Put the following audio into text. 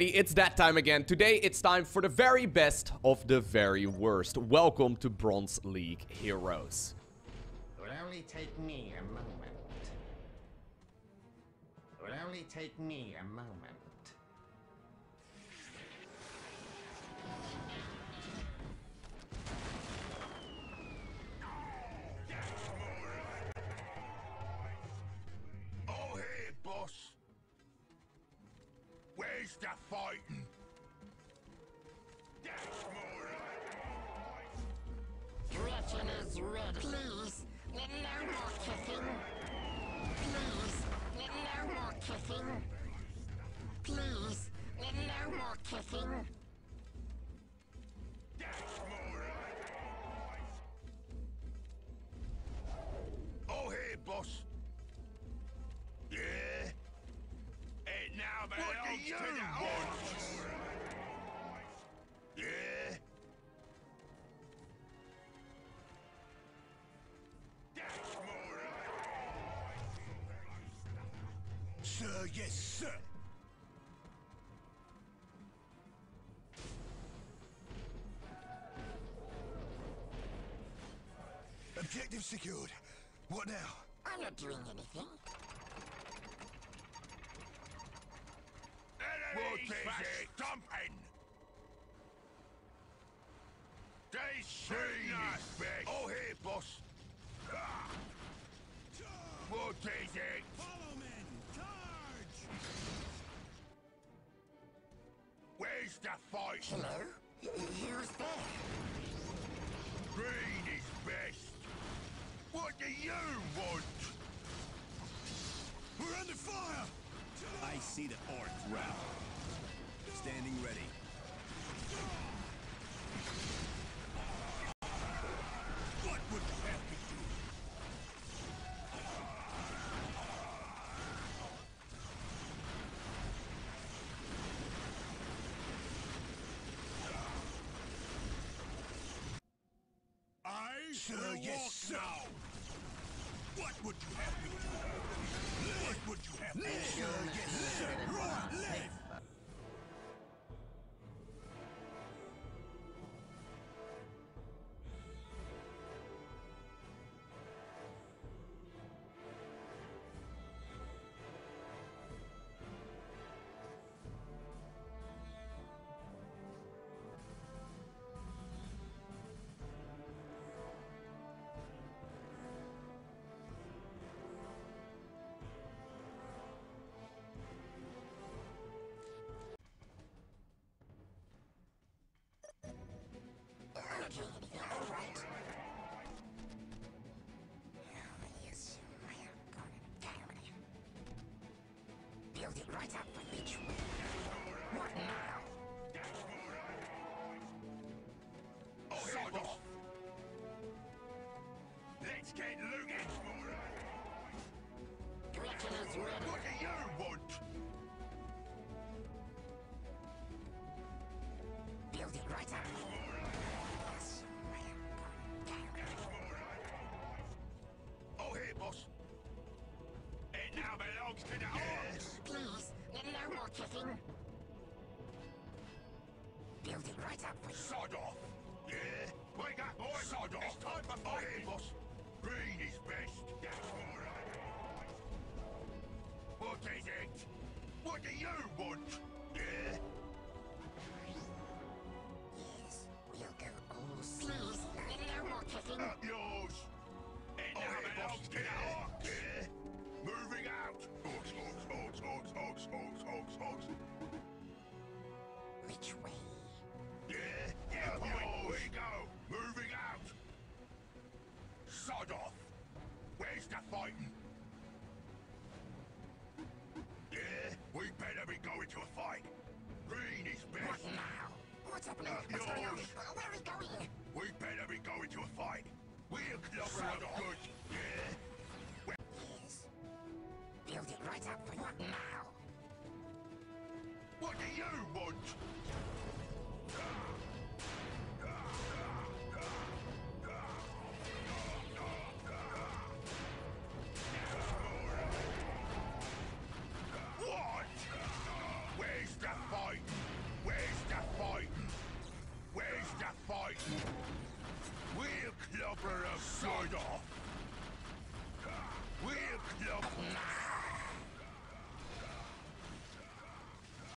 It's that time again. Today it's time for the very best of the very worst. Welcome to Bronze League Heroes. It will only take me a moment. It will only take me a moment. Where's the fighting? That's more Gretchin is ready. Please, let no more kissing. Please, no more kissing. Please, let no more kissing. Now belongs to the horse. Yeah? Sir, yes, sir. Objective secured. What now? I'm not doing anything. What is it? Dumping! They see us! Oh, here, boss! Ah. What is it? Follow men! Charge! Where's the fight? Hello? Who's there? Green is best! What do you want? We're under fire! I see the orc route. Standing ready. What would you have me do? I sir, uh, yes, walk now. What would you have me do? What would you have me do? Right up with What now? Let's get. What do you want? Build it right up. Kissing. Build it right up with Sod off. Yeah? Wake up, boy. Sod off. It's time for fighting. boss. Green is best. That's all right. What is it? What do you want? Sod off. Where's the fighting? Yeah, we better be going to a fight. Green is best. What now? What's happening? Up What's going on? Where are we going? We better be going to a fight. We're close Sod off. good. Yeah. Yes. Build it right up with what now? What do you We're close.